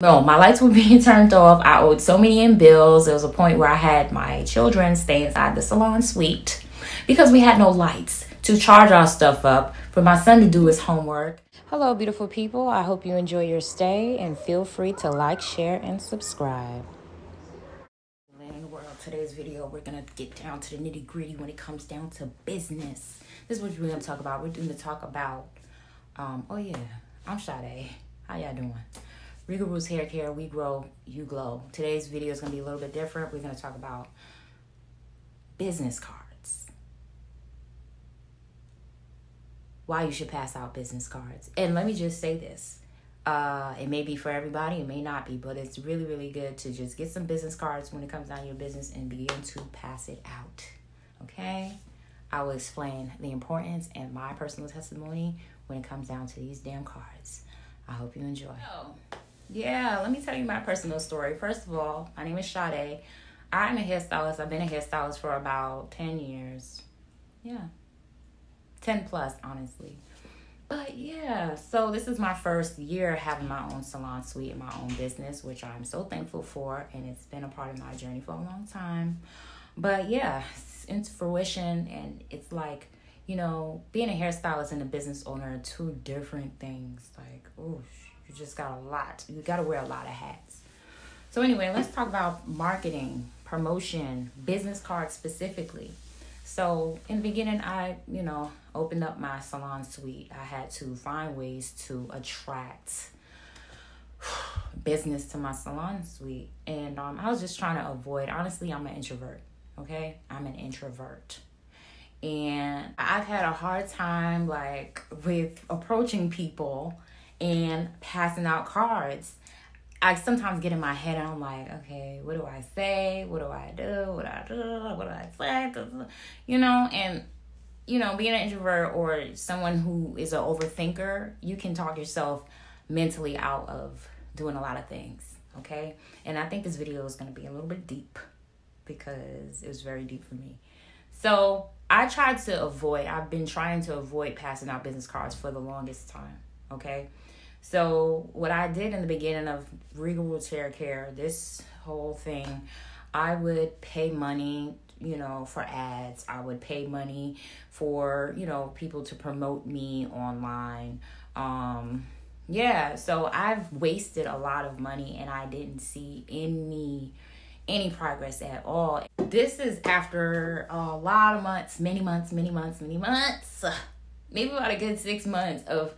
No, my lights were being turned off. I owed so many in bills. There was a point where I had my children stay inside the salon suite because we had no lights to charge our stuff up for my son to do his homework. Hello, beautiful people. I hope you enjoy your stay and feel free to like, share, and subscribe. In the world, today's video, we're gonna get down to the nitty gritty when it comes down to business. This is what we're gonna talk about. We're gonna talk about, um, oh yeah, I'm Sade. How y'all doing? Regal Hair Care, we grow, you glow. Today's video is to be a little bit different. We're to talk about business cards. Why you should pass out business cards. And let me just say this. Uh, it may be for everybody, it may not be, but it's really, really good to just get some business cards when it comes down to your business and begin to pass it out. Okay? I will explain the importance and my personal testimony when it comes down to these damn cards. I hope you enjoy. Oh. Yeah, let me tell you my personal story. First of all, my name is Sade. I'm a hairstylist. I've been a hairstylist for about 10 years. Yeah. 10 plus, honestly. But yeah, so this is my first year having my own salon suite and my own business, which I'm so thankful for. And it's been a part of my journey for a long time. But yeah, it's fruition. And it's like, you know, being a hairstylist and a business owner are two different things. Like, oh, you just got a lot. You got to wear a lot of hats. So, anyway, let's talk about marketing, promotion, business cards specifically. So, in the beginning, I, you know, opened up my salon suite. I had to find ways to attract business to my salon suite. And um, I was just trying to avoid, honestly, I'm an introvert. Okay. I'm an introvert. And I've had a hard time, like, with approaching people and passing out cards. I sometimes get in my head and I'm like, okay, what do I say? What do I do? What do I do? What do I say? You know, and you know, being an introvert or someone who is an overthinker, you can talk yourself mentally out of doing a lot of things. Okay. And I think this video is going to be a little bit deep because it was very deep for me. So I tried to avoid, I've been trying to avoid passing out business cards for the longest time. Okay. So what I did in the beginning of Regal Roots Hair Care, this whole thing, I would pay money, you know, for ads. I would pay money for, you know, people to promote me online. Um yeah, so I've wasted a lot of money and I didn't see any any progress at all. This is after a lot of months, many months, many months, many months. Maybe about a good 6 months of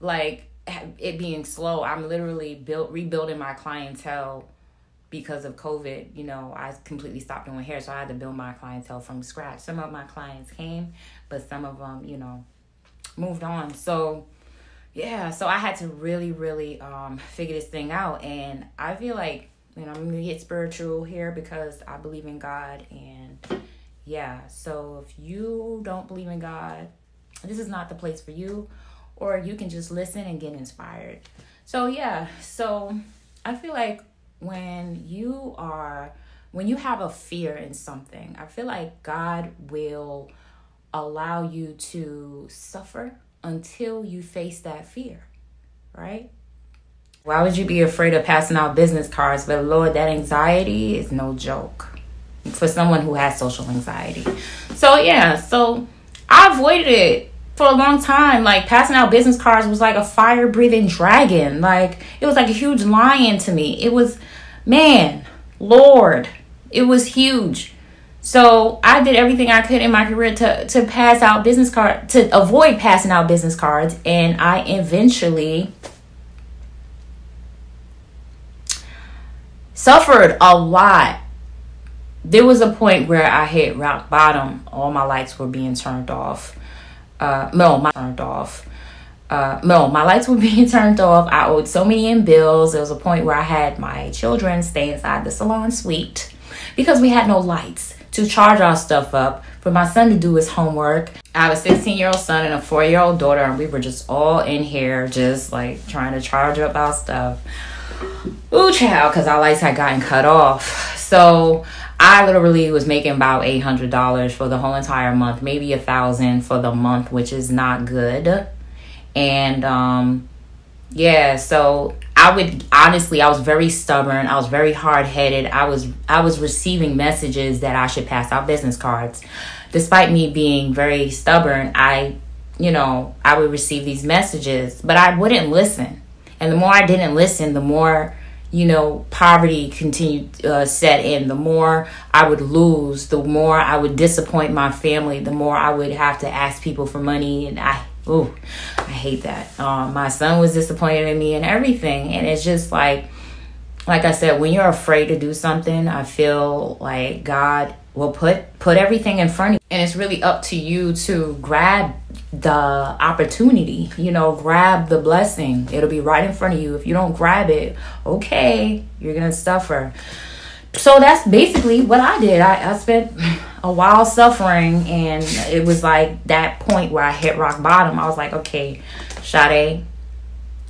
like it being slow, I'm literally built rebuilding my clientele because of COVID. You know, I completely stopped doing hair, so I had to build my clientele from scratch. Some of my clients came, but some of them, you know, moved on. So yeah, so I had to really, really um, figure this thing out, and I feel like you know I'm gonna get spiritual here because I believe in God, and yeah. So if you don't believe in God, this is not the place for you or you can just listen and get inspired. So, yeah, so I feel like when you are, when you have a fear in something, I feel like God will allow you to suffer until you face that fear, right? Why would you be afraid of passing out business cards? But Lord, that anxiety is no joke for someone who has social anxiety. So, yeah, so I avoided it for a long time, like passing out business cards was like a fire breathing dragon. Like it was like a huge lion to me. It was, man, Lord, it was huge. So I did everything I could in my career to to pass out business card to avoid passing out business cards, and I eventually suffered a lot. There was a point where I hit rock bottom. All my lights were being turned off uh, no, my turned off. Uh, no, my lights were being turned off. I owed so many in bills. There was a point where I had my children stay inside the salon suite because we had no lights to charge our stuff up for my son to do his homework. I have a 16 year old son and a four year old daughter, and we were just all in here, just like trying to charge up our stuff. Ooh, child, because our lights had gotten cut off. So I literally was making about eight hundred dollars for the whole entire month, maybe a thousand for the month, which is not good. And um, yeah, so I would honestly, I was very stubborn. I was very hard headed. I was I was receiving messages that I should pass out business cards, despite me being very stubborn. I, you know, I would receive these messages, but I wouldn't listen. And the more I didn't listen, the more you know, poverty continued uh, set in, the more I would lose, the more I would disappoint my family, the more I would have to ask people for money, and I Ooh, I hate that. Um, my son was disappointed in me and everything. And it's just like, like I said, when you're afraid to do something, I feel like God will put put everything in front of you. And it's really up to you to grab the opportunity, you know, grab the blessing. It'll be right in front of you. If you don't grab it, okay, you're gonna suffer so that's basically what I did. I, I spent a while suffering, and it was like that point where I hit rock bottom. I was like, okay, Sade,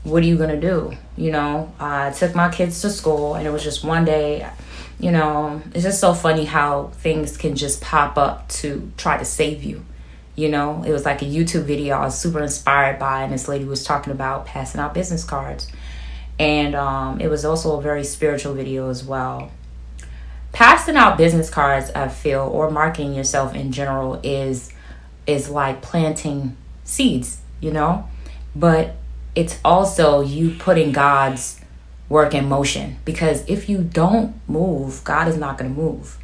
what are you gonna do? You know, I took my kids to school, and it was just one day. You know, it's just so funny how things can just pop up to try to save you. You know, it was like a YouTube video I was super inspired by, and this lady was talking about passing out business cards. And um, it was also a very spiritual video as well. Passing out business cards i feel or marketing yourself in general is is like planting seeds you know? But it's also you putting god's work in motion because if you don't move god is not going to move.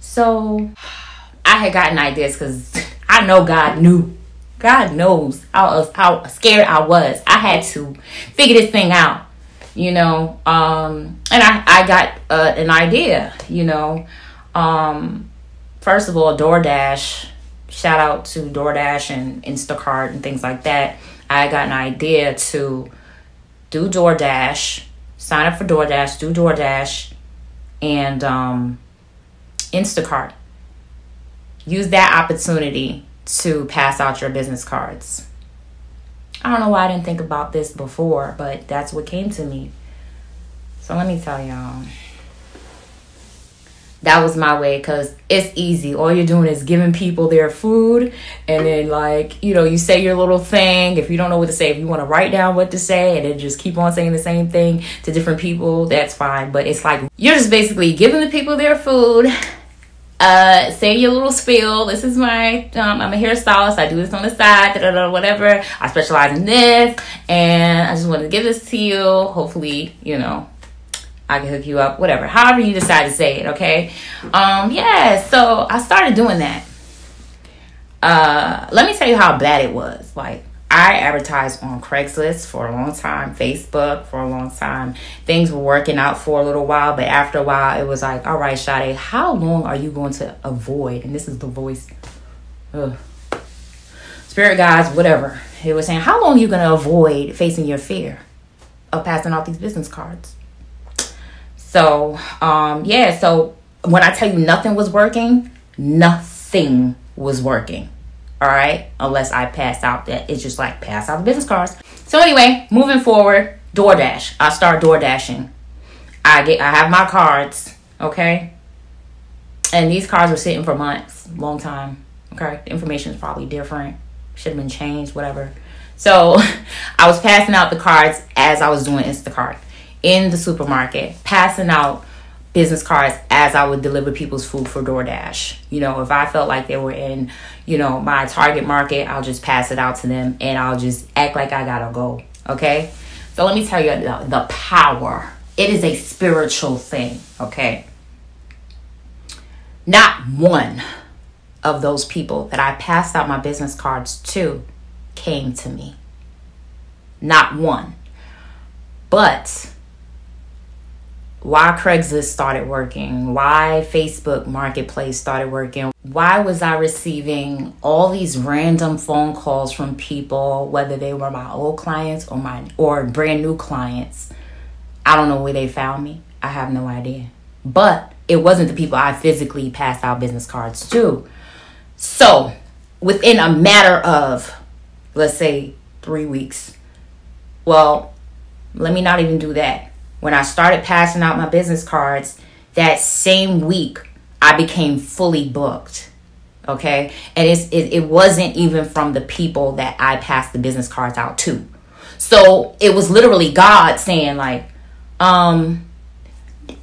So i had gotten ideas because i know god knew. God knows how, how scared i was. I had to figure this thing out you know um and i i got uh, an idea you know. Um first of all doordash shout out to doordash and instacart and things like that. I got an idea to do doordash sign up for doordash do doordash and um instacart use that opportunity to pass out your business cards I don't know why I didn't think about this before, but that's what came to me. So let me tell y'all. That was my way because it's easy. All you're doing is giving people their food, and then, like, you know, you say your little thing. If you don't know what to say, if you want to write down what to say and then just keep on saying the same thing to different people, that's fine. But it's like you're just basically giving the people their food uh, say your little spiel. This is my, um, I'm a hairstylist. I do this on the side, whatever. I specialize in this, and I just wanted to give this to you. Hopefully, you know, I can hook you up, whatever. However you decide to say it, okay? Um, yeah, so I started doing that. Uh, let me tell you how bad it was. Like, I advertised on Craigslist for a long time, Facebook for a long time. Things were working out for a little while, but after a while, it was like, all right, Sade, how long are you going to avoid? And this is the voice. Ugh. Spirit guides, whatever. It was saying, how long are you going to avoid facing your fear of passing out these business cards? So, um, yeah, so when I tell you nothing was working, nothing was working all right? Unless i pass out that it's just like pass out the business cards. So anyway moving forward doordash i start door dashing. I get i have my cards okay? And these cards were sitting for months long time okay? The information is probably different. Should have been changed whatever. So i was passing out the cards as i was doing instacart in the supermarket passing out business cards as I would deliver people's food for DoorDash. You know, if I felt like they were in, you know, my target market, I'll just pass it out to them and I'll just act like I gotta go. Okay? So let me tell you the, the power. It is a spiritual thing, okay? Not one of those people that I passed out my business cards to came to me. Not one. But why Craigslist started working, why Facebook Marketplace started working, why was I receiving all these random phone calls from people, whether they were my old clients or my or brand new clients. I don't know where they found me. I have no idea. But it wasn't the people I physically passed out business cards to. So, within a matter of let's say 3 weeks. Well, let me not even do that when I started passing out my business cards, that same week I became fully booked. Okay. And it's, it, it wasn't even from the people that I passed the business cards out to. So it was literally God saying, like, Um,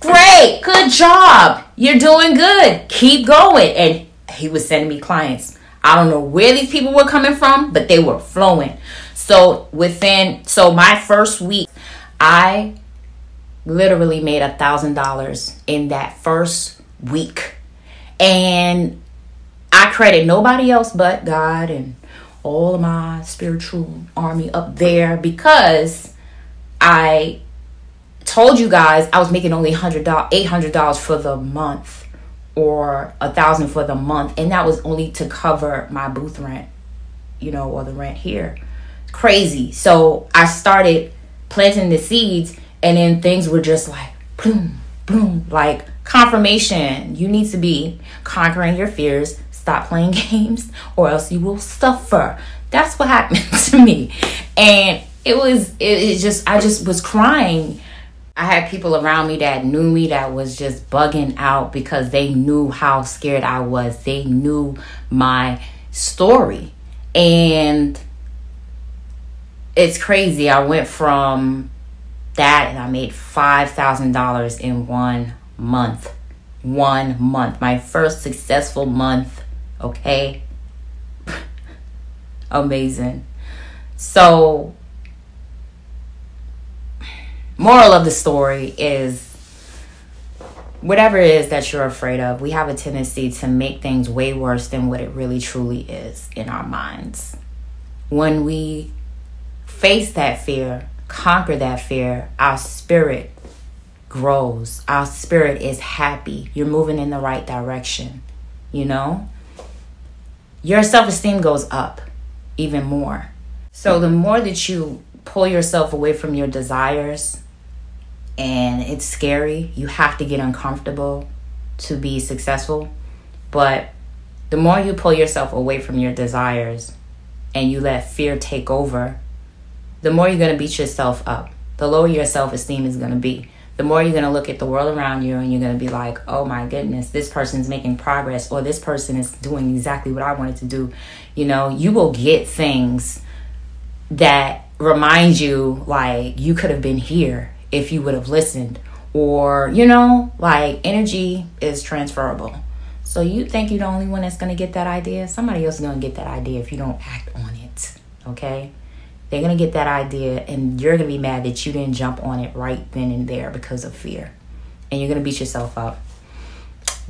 great, good job. You're doing good. Keep going. And he was sending me clients. I don't know where these people were coming from, but they were flowing. So within, so my first week, I literally made a thousand dollars in that first week. And I credit nobody else but God and all of my spiritual army up there because I told you guys I was making only $100, $800 for the month or a thousand for the month. And that was only to cover my booth rent, you know, or the rent here. Crazy. So I started planting the seeds and then things were just like boom, boom, like confirmation. You need to be conquering your fears, stop playing games, or else you will suffer. That's what happened to me. And it was, it, it just, I just was crying. I had people around me that knew me that was just bugging out because they knew how scared I was. They knew my story. And it's crazy. I went from that and I made $5,000 in one month. One month. My first successful month. Okay. Amazing. So, moral of the story is whatever it is that you're afraid of, we have a tendency to make things way worse than what it really truly is in our minds. When we face that fear, conquer that fear, our spirit grows. Our spirit is happy. You're moving in the right direction, you know? Your self esteem goes up even more. So the more that you pull yourself away from your desires, and it's scary, you have to get uncomfortable to be successful. But the more you pull yourself away from your desires and you let fear take over, the more you're going to beat yourself up. The lower your self esteem is going to be. The more you're going to look at the world around you and you're going to be like, oh my goodness, this person's making progress or this person is doing exactly what I wanted to do. You know, you will get things that remind you like you could have been here if you would have listened. Or, you know, like energy is transferable. So you think you're the only one that's going to get that idea? Somebody else is going to get that idea if you don't act on it. Okay? They're going to get that idea, and you're going to be mad that you didn't jump on it right then and there because of fear. And you're going to beat yourself up.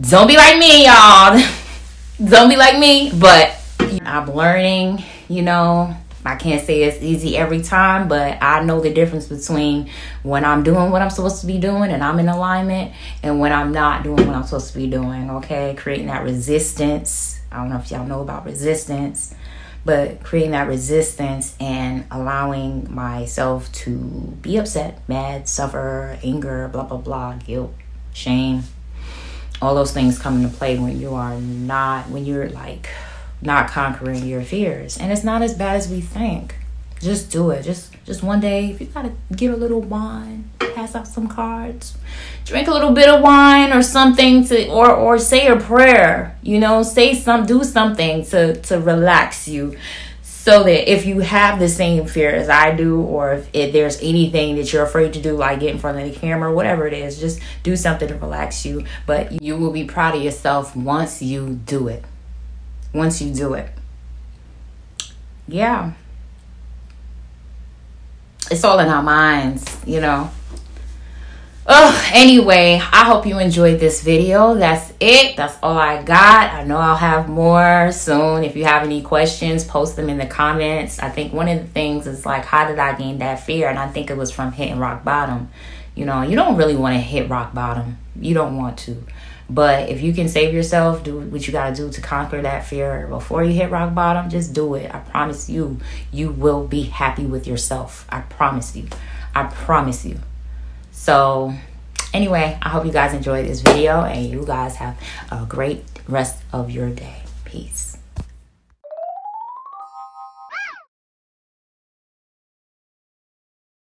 Don't be like me, y'all. Don't be like me, but I'm learning, you know. I can't say it's easy every time, but I know the difference between when I'm doing what I'm supposed to be doing and I'm in alignment and when I'm not doing what I'm supposed to be doing, okay? Creating that resistance. I don't know if y'all know about resistance but creating that resistance and allowing myself to be upset, mad, suffer, anger, blah, blah, blah, guilt, shame, all those things come into play when you are not, when you're like not conquering your fears. And it's not as bad as we think. Just do it. Just just one day, if you gotta get a little wine, pass out some cards, drink a little bit of wine or something to or or say a prayer, you know, say some do something to to relax you so that if you have the same fear as I do, or if, if, there's anything that you're afraid to do, like get in front of the camera, whatever it is, just do something to relax you. But you will be proud of yourself once you do it. Once you do it. Yeah it's all in our minds, you know. Oh, anyway, I hope you enjoyed this video. That's it. That's all I got. I know I'll have more soon. If you have any questions, post them in the comments. I think one of the things is like, how did I gain that fear? And I think it was from hitting rock bottom. You know, you don't really want to hit rock bottom. You don't want to. But if you can save yourself, do what you got to do to conquer that fear before you hit rock bottom, just do it. I promise you, you will be happy with yourself. I promise you. I promise you. So, anyway, I hope you guys enjoyed this video and you guys have a great rest of your day. Peace.